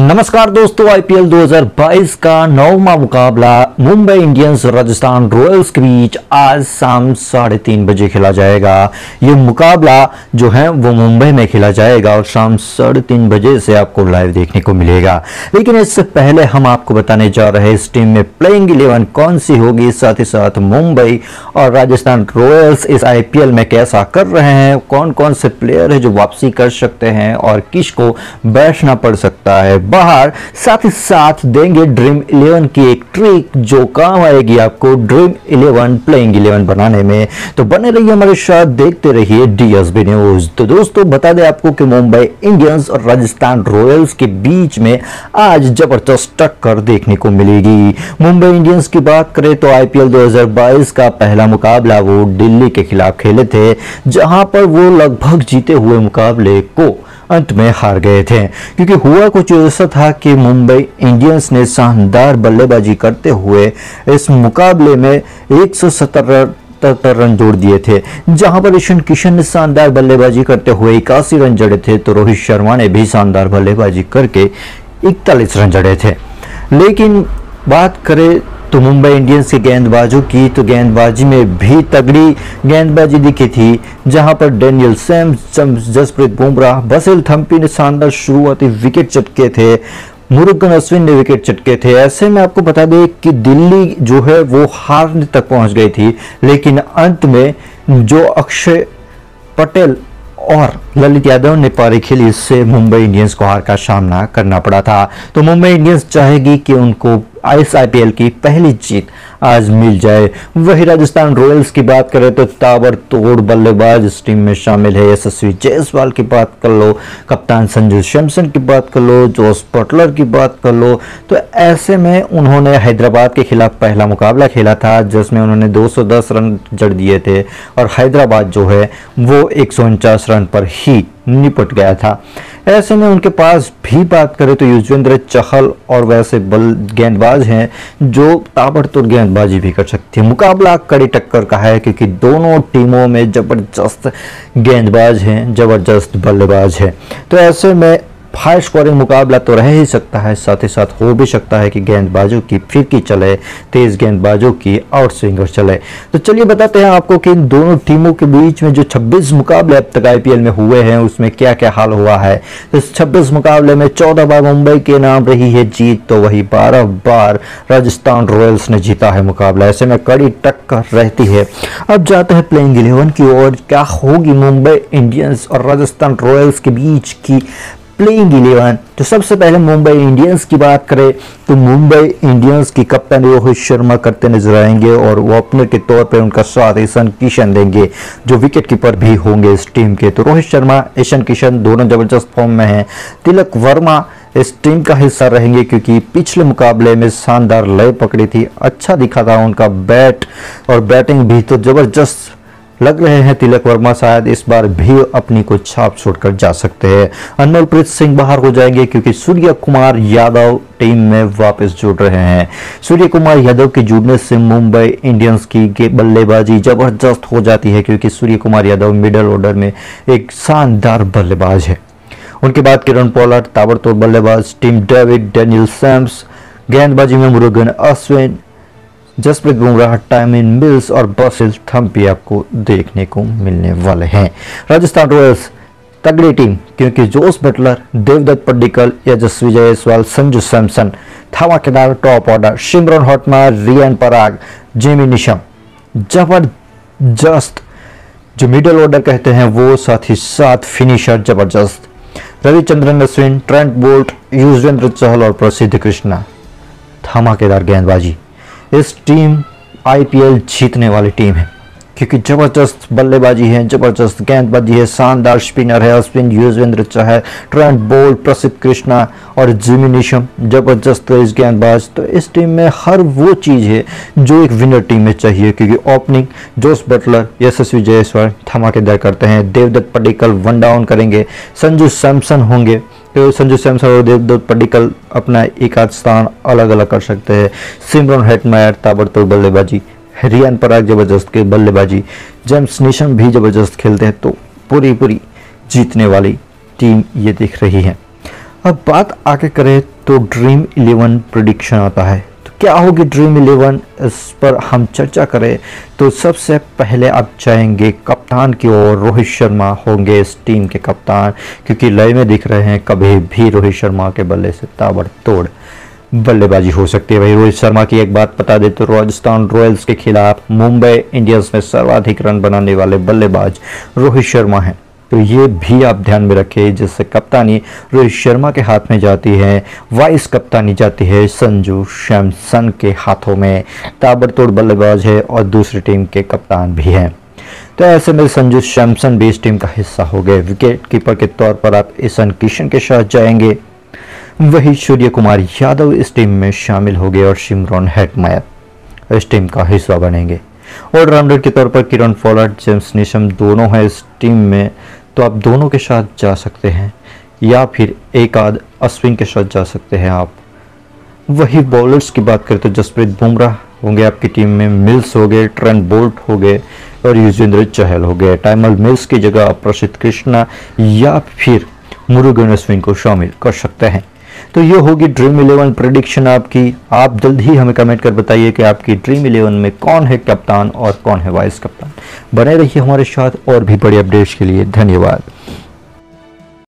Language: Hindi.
नमस्कार दोस्तों आईपीएल 2022 का नौवा मुकाबला मुंबई इंडियंस राजस्थान रॉयल्स के बीच आज शाम साढ़े तीन बजे खेला जाएगा। ये मुकाबला जो है, वो मुंबई में खेला जाएगा और शाम साढ़े तीन बजे से आपको लाइव देखने को मिलेगा। लेकिन इससे पहले हम आपको बताने जा रहे हैं, इस टीम में प्लेइंग इलेवन कौन सी होगी? साथ ही साथ मुंबई और राजस्थान रॉयल्स इस आईपीएल में कैसा कर रहे हैं? कौन कौन से प्लेयर है जो वापसी कर सकते हैं और किसको बैठना पड़ सकता है? बाहर, साथ ही साथ देंगे ड्रीम इलेवन की एक ट्रिक जो काम आएगी आपको ड्रीम इलेवन प्लेइंग इलेवन बनाने में। तो बने रहिए हमारे साथ, देखते रहिए डीएसबी न्यूज़ तो दोस्तों, बता दें आपको कि मुंबई इंडियंस और राजस्थान रॉयल्स के बीच में आज ज़बरदस्त टक्कर देखने को मिलेगी। मुंबई इंडियंस की बात करें तो आईपीएल 2022 का पहला मुकाबला वो दिल्ली के खिलाफ खेले थे, जहाँ पर वो लगभग जीते हुए मुकाबले को अंत में हार गए थे। क्योंकि हुआ कुछ ऐसा था कि मुंबई इंडियंस ने शानदार बल्लेबाजी करते हुए इस मुकाबले में 170 रन जोड़ दिए थे, जहाँ पर ईशन किशन ने शानदार बल्लेबाजी करते हुए इक्यासी रन जड़े थे तो रोहित शर्मा ने भी शानदार बल्लेबाजी करके इकतालीस रन जड़े थे। लेकिन बात करें तो मुंबई इंडियंस के गेंदबाजों की तो गेंदबाजी में भी तगड़ी गेंदबाजी दिखी थी, जहाँ पर डेनियल सैम, जसप्रीत बुमराह, बसिल थम्पी ने शानदार शुरुआती विकेट चटके थे। मुरुगन अश्विन ने विकेट चटके थे। ऐसे में आपको बता दें कि दिल्ली जो है, वो हारने तक पहुँच गई थी, लेकिन अंत में जो अक्षय पटेल और ललित यादव ने पारी खेली, इससे मुंबई इंडियंस को हार का सामना करना पड़ा था। तो मुंबई इंडियंस चाहेगी कि उनको इस आईपीएल की पहली जीत आज मिल जाए। वही राजस्थान रॉयल्स की बात करें तो ताबर तोड़ बल्लेबाज इस टीम में शामिल है। यशस्वी जायसवाल की बात कर लो, कप्तान संजू शैमसन की बात कर लो जोस पटलर की बात कर लो तो ऐसे में उन्होंने हैदराबाद के खिलाफ पहला मुकाबला खेला था, जिसमें उन्होंने 210 रन जड़ दिए थे, और हैदराबाद जो है, वो एक सौ उनचास रन पर ही निपट गया था। ऐसे में उनके पास भी बात करें तो युजवेंद्र चहल और वैसे बल गेंदबाज हैं जो ताबड़तोड़ गेंदबाजी भी कर सकती है। मुकाबला कड़ी टक्कर का है क्योंकि दोनों टीमों में ज़बरदस्त गेंदबाज हैं, ज़बरदस्त बल्लेबाज हैं। तो ऐसे में हाई स्कोरिंग मुकाबला तो रह ही सकता है, साथ ही साथ हो भी सकता है कि गेंदबाजों की फिरकी चले, तेज गेंदबाजों की आउट स्विंगर चले। तो चलिए बताते हैं आपको कि इन दोनों टीमों के बीच में जो 26 मुकाबले अब तक आईपीएल में हुए हैं, उसमें क्या क्या हाल हुआ है? तो इस 26 मुकाबले में 14 बार मुंबई के नाम रही है जीत तो वही 12 बार राजस्थान रॉयल्स ने जीता है मुकाबला। ऐसे में कड़ी टक्कर रहती है। अब जाते हैं प्लेइंग इलेवन की ओर। क्या होगी मुंबई इंडियंस और राजस्थान रॉयल्स के बीच की प्लेइंग इलेवन तो सबसे पहले मुंबई इंडियंस की बात करें तो मुंबई इंडियंस की कप्तान रोहित शर्मा करते नज़र आएँगे और वो ओपनर के तौर पर उनका साथ ईशन किशन देंगे, जो विकेट कीपर भी होंगे इस टीम के। तो रोहित शर्मा ईशन किशन दोनों ज़बरदस्त फॉर्म में हैं। तिलक वर्मा इस टीम का हिस्सा रहेंगे क्योंकि पिछले मुकाबले में शानदार लय पकड़ी थी। अच्छा दिखा था उनका बैट और बैटिंग भी तो ज़बरदस्त लग रहे हैं तिलक वर्मा शायद इस बार भी अपनी को छाप छोड़कर जा सकते हैं। अनमोलप्रीत सिंह बाहर हो जाएँगे क्योंकि सूर्य कुमार यादव टीम में वापस जुड़ रहे हैं। सूर्य कुमार यादव के जुड़ने से मुंबई इंडियंस की बल्लेबाजी ज़बरदस्त हो जाती है क्योंकि सूर्य कुमार यादव मिडल ऑर्डर में एक शानदार बल्लेबाज है। उनके बाद किरण पोलर, ताबड़तोड़ बल्लेबाज टीम डेविड डेनियल सैम्स, गेंदबाजी में मुरुगन अश्विन जसप्रीत बुमराह टाइमिन मिल्स और बसिल थम्पी आपको देखने को मिलने वाले हैं। राजस्थान रॉयल्स तगड़ी टीम, क्योंकि जोस बटलर, देवदत्त पड्डिकल यशस्वी जायसवाल, संजू सैमसन धमाकेदार top order, Shimron Hetmyer, Riyan Parag, Jimmy Neesham ज़बरदस्त जो मिडल ऑर्डर कहते हैं, वो साथ ही साथ फिनिशर ज़बरदस्त। रविचंद्रन अश्विन, ट्रेंट बोल्ट, युजवेंद्र चहल और प्रसिद्ध कृष्णा धमाकेदार गेंदबाजी। इस टीम आईपीएल जीतने वाली टीम है। क्योंकि ज़बरदस्त बल्लेबाजी है, ज़बरदस्त गेंदबाजी है, शानदार स्पिनर है, अश्विन युजवेंद्र चाहे ट्रेंट बोल्ट प्रसिद्ध कृष्णा और जिमी निशम ज़बरदस्त तेज गेंदबाज। तो इस टीम में हर वो चीज़ है जो एक विनर टीम में चाहिए, क्योंकि opening Jos Buttler, Yashasvi Jaiswal धमाकेदार करते हैं। देवदत्त पडिकल वन डाउन करेंगे, संजू सैमसन होंगे संजू सैमसन और देवदूत पडिकल अपना एक आध स्थान अलग अलग कर सकते हैं। सिमरन हेटमायर, ताबड़तोड़ बल्लेबाजी रियान पराग ज़बरदस्त के बल्लेबाजी, जेम्स निशम भी ज़बरदस्त खेलते हैं तो पूरी पूरी जीतने वाली टीम ये दिख रही है। अब बात आके करें तो ड्रीम इलेवन प्रोडिक्शन आता है। क्या होगी ड्रीम इलेवन इस पर हम चर्चा करें। तो सबसे पहले आप चाहेंगे कप्तान की ओर। रोहित शर्मा होंगे इस टीम के कप्तान, क्योंकि लय में दिख रहे हैं कभी भी रोहित शर्मा के बल्ले से ताबड़तोड़ बल्लेबाजी हो सकती है। भाई रोहित शर्मा की एक बात बता दे तो राजस्थान रॉयल्स के खिलाफ मुंबई इंडियंस में सर्वाधिक रन बनाने वाले बल्लेबाज रोहित शर्मा हैं। तो ये भी आप ध्यान में रखें, जिससे कप्तानी रोहित शर्मा के हाथ में जाती है, वाइस कप्तानी जाती है संजू शैमसन के हाथों में। ताबड़तोड़ बल्लेबाज है और दूसरी टीम के कप्तान भी हैं। तो ऐसे में संजू शैमसन भी इस टीम का हिस्सा हो गए। विकेट कीपर के तौर पर आप ईशन किशन के साथ जाएँगे। वही सूर्य कुमार यादव इस टीम में शामिल हो गए और शिमरॉन हेटमायर इस टीम का हिस्सा बनेंगे। ऑलराउंडर के तौर पर किरण फॉलर्ड जेम्स निशम दोनों हैं इस टीम में। तो आप दोनों के साथ जा सकते हैं, या फिर एक आध अश्विन के साथ जा सकते हैं आप। वही बॉलर्स की बात करें तो जसप्रीत बुमराह होंगे आपकी टीम में, मिल्स हो गए ट्रेंड बोल्ट हो गए, और युजेंद्र चहल हो गए। टाइमल मिल्स की जगह आप प्रसिद्ध कृष्णा, या फिर मुरुगन अश्विन को शामिल कर सकते हैं। तो ये होगी ड्रीम इलेवन प्रिडिक्शन आपकी। आप जल्द ही हमें कमेंट कर बताइए कि आपकी ड्रीम इलेवन में कौन है कप्तान और कौन है वाइस कप्तान। बने रहिए हमारे साथ और भी बड़े अपडेट्स के लिए धन्यवाद।